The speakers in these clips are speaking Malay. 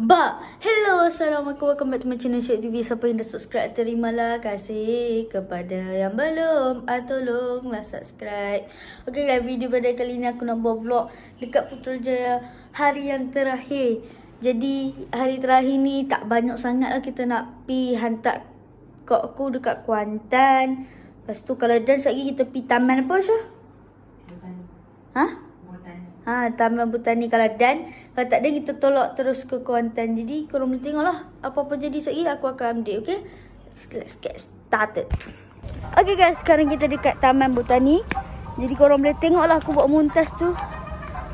Ba, hello, assalamualaikum, welcome back to my channel Syed TV. Siapa yang dah subscribe, terimalah kasih kepada yang belum. Ah, tolonglah subscribe. Okay guys, video pada kali ni aku nak buat vlog dekat Putrajaya hari yang terakhir. Jadi hari terakhir ni tak banyak sangat lah kita nak pi hantar kok aku dekat Kuantan. Lepas tu kalau dan lagi kita pi taman apa Syah? Ha? Ha, Taman Botani kalau dan Kalau tak ada kita tolak terus ke Kuantan. Jadi korang boleh tengok lah Apa-apa jadi sekejap aku akan update okay Let's get started. Okay guys. Sekarang kita dekat Taman Botani Jadi korang boleh tengok lah aku buat muntas tu.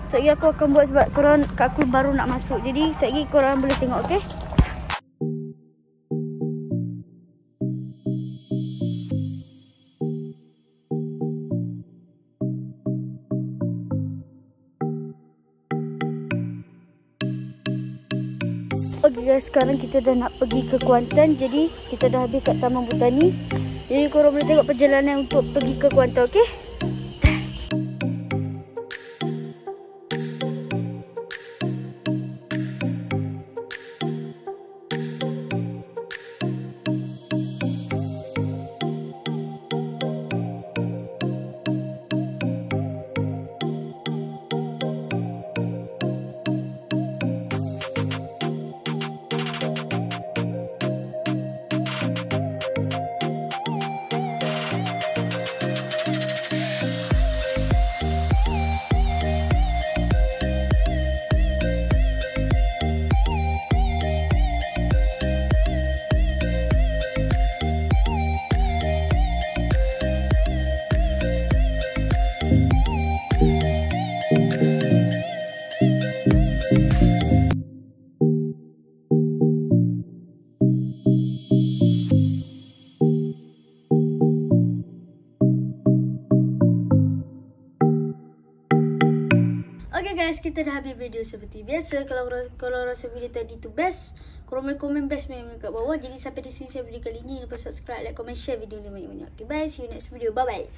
Sekejap aku akan buat sebab korang aku baru nak masuk. Jadi sekejap korang boleh tengok okay guys, sekarang kita dah nak pergi ke Kuantan Jadi kita dah habis kat Taman Botani Jadi korang boleh tengok perjalanan untuk pergi ke Kuantan, okay? Okay guys, kita dah habis video seperti biasa. Kalau kalau rasa video tadi tu best, korang boleh komen best memang kat bawah. Jadi sampai di sini saya video kali ni. Lupa subscribe, like, comment, share video ni banyak-banyak. Okay, bye. See you next video. Bye-bye.